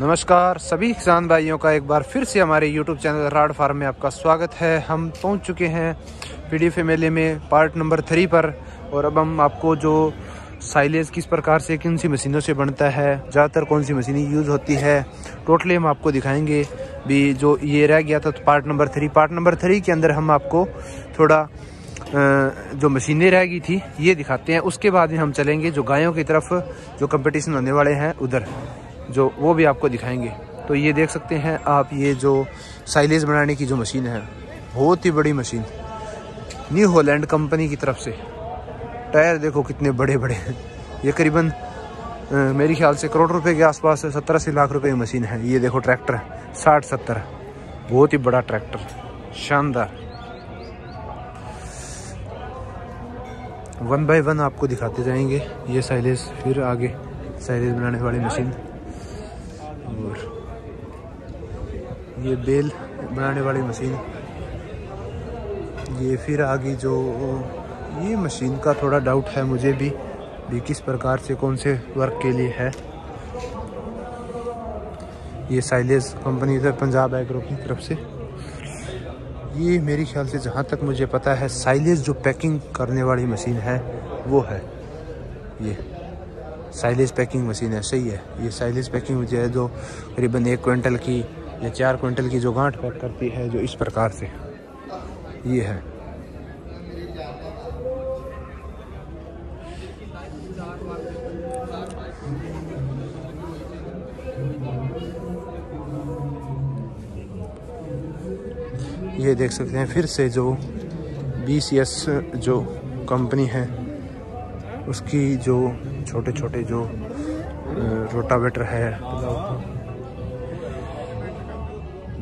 नमस्कार, सभी किसान भाइयों का एक बार फिर से हमारे YouTube चैनल राड फार्म में आपका स्वागत है। हम पहुँच चुके हैं पी डी मेले में पार्ट नंबर थ्री पर और अब हम आपको जो साइलेज किस प्रकार से, किन सी मशीनों से बनता है, ज़्यादातर कौन सी मशीनें यूज़ होती है, टोटली हम आपको दिखाएँगे। भी जो ये रह गया था तो part number three. Part number three के अंदर हम आपको थोड़ा जो मशीनें रह गई थी, ये दिखाते हैं। उसके बाद में हम चलेंगे जो गायों की तरफ़, जो कंपटीशन होने वाले हैं, उधर। जो वो भी आपको दिखाएँगे। तो ये देख सकते हैं आप, ये जो साइलेज बनाने की जो मशीन है, बहुत ही बड़ी मशीन। न्यू हॉलैंड कंपनी की तरफ़ से। टायर देखो कितने बड़े बड़े हैं। ये करीबन मेरे ख्याल से करोड़ रुपए के आसपास सत्तर अस्सी लाख रुपए की मशीन है। ये देखो ट्रैक्टर साठ सत्तर बहुत ही बड़ा ट्रैक्टर, शानदार। वन बाय वन आपको दिखाते जाएँगे ये साइलेज, फिर आगे साइलेज बनाने वाली मशीन और ये बेल बनाने वाली मशीन। ये फिर आगे जो, ये मशीन का थोड़ा डाउट है मुझे भी भी किस प्रकार से, कौन से वर्क के लिए है। ये साइलेज कंपनी इधर पंजाब एग्रो की तरफ़ से। ये मेरी ख्याल से जहाँ तक मुझे पता है साइलेज जो पैकिंग करने वाली मशीन है, वो है। ये साइलेज पैकिंग मशीन है, सही है। ये साइलेज पैकिंग मुझे है जो करीबन एक क्विंटल की या चार क्विंटल की जो गांठ पैक करती है, जो इस प्रकार से, ये है। ये देख सकते हैं, फिर से जो बी सी एस जो कंपनी है, उसकी जो छोटे छोटे जो रोटावेटर है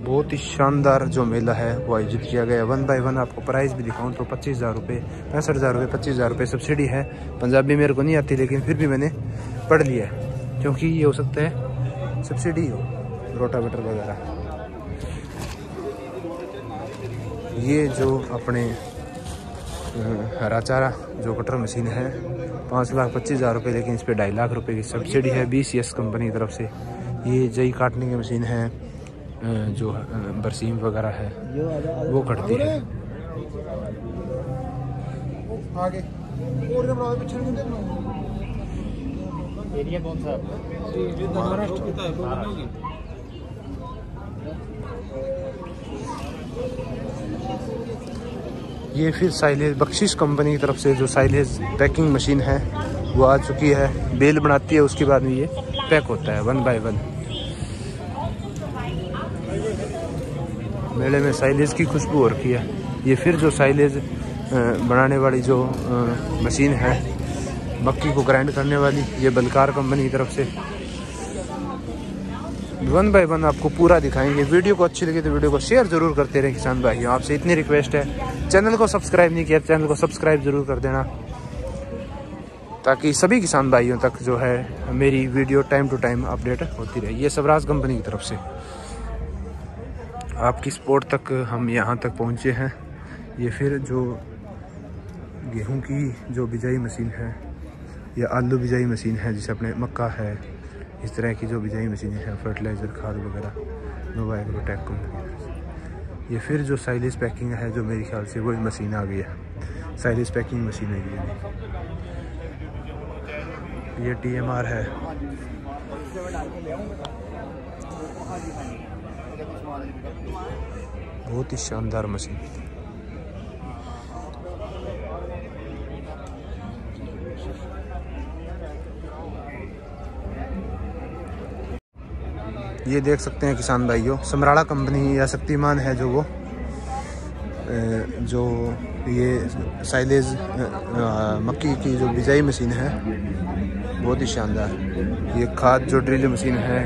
बहुत ही शानदार जो मेला है, वो आयोजित किया गया वन बाय वन आपको प्राइस भी दिखाऊँ तो पच्चीस हज़ार रुपये, पैंसठ हज़ार रुपये, पच्चीस हज़ार रुपये सब्सिडी है। पंजाबी मेरे को नहीं आती, लेकिन फिर भी मैंने पढ़ लिया क्योंकि ये हो सकता है सब्सिडी हो, रोटावेटर वगैरह। ये जो अपने हरा चारा, जो कटर मशीन है, पाँच लाख पच्चीस हज़ार रुपये, लेकिन इस पर ढाई लाख रुपये की सब्सिडी है। बी सी एस कंपनी की तरफ़ से ये जई काटने की मशीन है। जो बरसीम वगैरह है वो कटती है। एरिया कौन सा ये फिर साइलेज बख्शिश कंपनी की तरफ़ से जो साइलेज पैकिंग मशीन है वो आ चुकी है। बेल बनाती है उसके बाद में ये पैक होता है वन बाय वन। मेले में साइलेज की खुशबू हो रखी है। ये फिर जो साइलेज बनाने वाली जो मशीन है, मक्की को ग्राइंड करने वाली, ये बलकार कंपनी की तरफ़ से। वन बाय वन आपको पूरा दिखाएँगे। वीडियो को अच्छी लगी तो वीडियो को शेयर ज़रूर करते रहे किसान भाइयों। आपसे इतनी रिक्वेस्ट है। चैनल को सब्सक्राइब नहीं किया चैनल को सब्सक्राइब ज़रूर कर देना। ताकि सभी किसान भाइयों तक जो है, मेरी video time to time update होती रहे। ये सबराज कंपनी की तरफ़ से। आपकी सपोर्ट तक हम यहाँ तक पहुँचे हैं। ये फिर जो गेहूँ की जो बिजाई मशीन है, या आलू बिजाई मशीन है, जिसे अपने मक्का है, इस तरह की जो बिजाई मशीनें हैं फर्टिलाइज़र खाद वगैरह नोवा एग्रोटेक ये फिर जो साइलिस पैकिंग है, जो मेरे ख्याल से वो मशीन आ गई है। साइलिस पैकिंग मशीन है ये। ये टी एम आर है। बहुत ही शानदार मशीन ये देख सकते हैं किसान भाइयों, समराड़ा कंपनी या शक्तिमान है जो वो जो ये साइलेज मक्की की जो बिजाई मशीन है, बहुत ही शानदार। ये खाद जो ड्रिल मशीन है,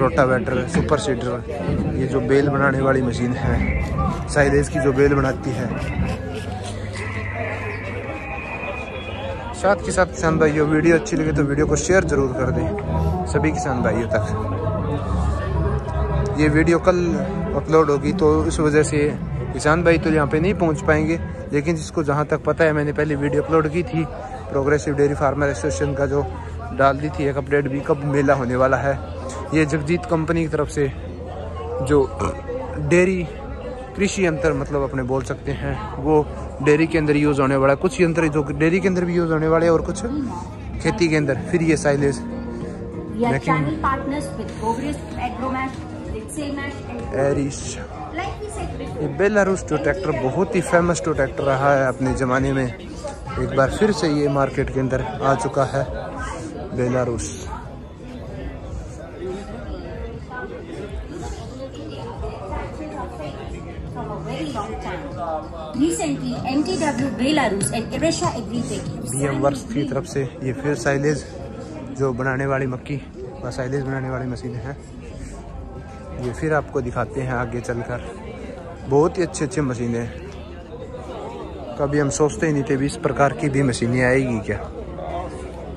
रोटावेटर, सुपर सीडर ये जो बेल बनाने वाली मशीन है साइलेज की जो बेल बनाती है। साथ के साथ किसान भाइयों, वीडियो अच्छी लगे तो वीडियो को शेयर ज़रूर कर दें, सभी किसान भाइयों तक। ये वीडियो कल अपलोड होगी तो इस वजह से किसान भाई तो यहाँ पे नहीं पहुँच पाएँगे, लेकिन जिसको जहाँ तक पता है, मैंने पहले वीडियो अपलोड की थी, प्रोग्रेसिव डेयरी फार्मर एसोसिएशन का जो डाल दी थी, एक अपडेट भी कब मेला होने वाला है। ये जगजीत कंपनी की तरफ़ से जो डेयरी कृषि यंत्र मतलब अपने बोल सकते हैं वो डेयरी के अंदर यूज़ होने वाला है कुछ यंत्र जो डेयरी के अंदर भी यूज़ होने वाले हैं और कुछ खेती के अंदर फिर ये साइलेज ये बेलारूस टो ट्रैक्टर बहुत ही फ़ेमस टो ट्रैक्टर रहा है अपने ज़माने में एक बार फिर से ये मार्केट के अंदर आ चुका है Belarus Recently, MTW Belarus and Eresha Agritech BM की तरफ़ से ये फिर साइलेज जो बनाने वाली मक्की व साइलेज बनाने वाली मशीनें हैं। ये फिर आपको दिखाते हैं आगे चलकर। बहुत ही अच्छे अच्छे मशीनें हैं। कभी हम सोचते ही नहीं थे भी इस प्रकार की भी मशीनें आएगी क्या?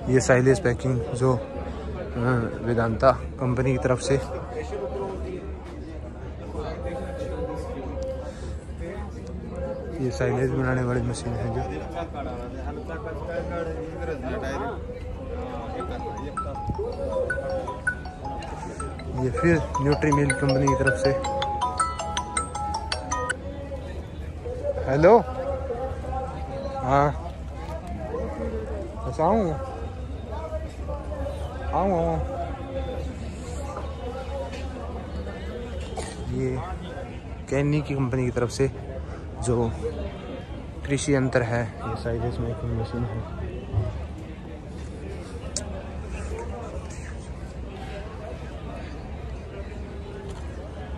ये साइलेज पैकिंग जो वेदांता कंपनी की तरफ़ से। ये साइलेज बनाने वाली मशीन है जो। ये फिर न्यूट्री मिल कंपनी की तरफ़ से। हेलो हाँ। बस आऊँ आऊँ। ये कैनी की कंपनी की तरफ़ से जो कृषि यंत्र है, ये साइज़ मेकिंग मशीन है।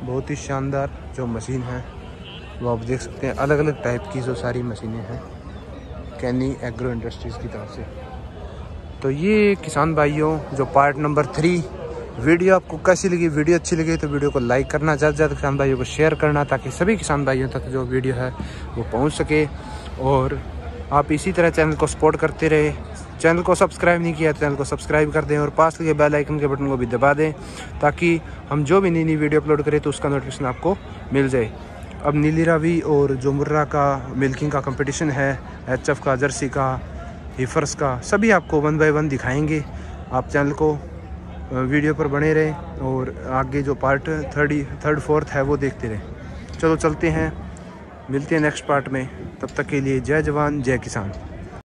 बहुत ही शानदार जो मशीन है, वो आप देख सकते हैं। अलग अलग टाइप की जो सारी मशीनें हैं, कैनी एग्रो इंडस्ट्रीज़ की तरफ़ से। तो ये किसान भाइयों, जो पार्ट नंबर थ्री वीडियो आपको कैसी लगी? वीडियो अच्छी लगी तो वीडियो को लाइक करना, ज़्यादा से ज़्यादा किसान भाइयों को शेयर करना ताकि सभी किसान भाइयों तक जो वीडियो है वो पहुँच सके। और आप इसी तरह चैनल को सपोर्ट करते रहे। चैनल को सब्सक्राइब नहीं किया चैनल को सब्सक्राइब कर दें और पास के बेल आइकन के बटन को भी दबा दें ताकि हम जो भी नई नई वीडियो अपलोड करें तो उसका नोटिफिकेशन आपको मिल जाए। अब नीली रावी और जो मुर्रा का मिल्किंग का कंपटीशन है एचएफ का जर्सी का हिफर्स का। सभी आपको वन बाय वन दिखाएँगे। आप चैनल को वीडियो पर बने रहें और आगे जो पार्ट थर्ड थर्ड, फोर्थ है वो देखते रहें। चलो चलते हैं। मिलते हैं नेक्स्ट पार्ट में। तब तक के लिए जय जवान, जय किसान।